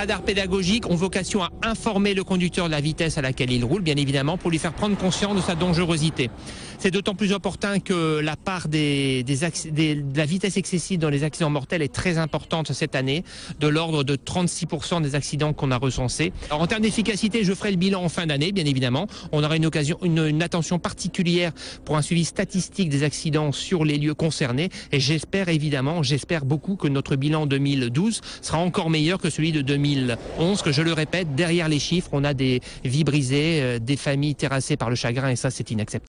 radars pédagogiques ont vocation à informer le conducteur de la vitesse à laquelle il roule, bien évidemment, pour lui faire prendre conscience de sa dangerosité. C'est d'autant plus opportun que la part de la vitesse excessive dans les accidents mortels est très importante cette année, de l'ordre de 36% des accidents qu'on a recensés. En termes d'efficacité, je ferai le bilan en fin d'année, bien évidemment. On aura une occasion, une, attention particulière pour un suivi statistique des accidents sur les lieux concernés. Et j'espère évidemment, j'espère beaucoup que notre bilan 2012 sera encore meilleur que celui de 2011, que je le répète, derrière les chiffres, on a des vies brisées, euh, des familles terrassées par le chagrin, et ça, c'est inacceptable.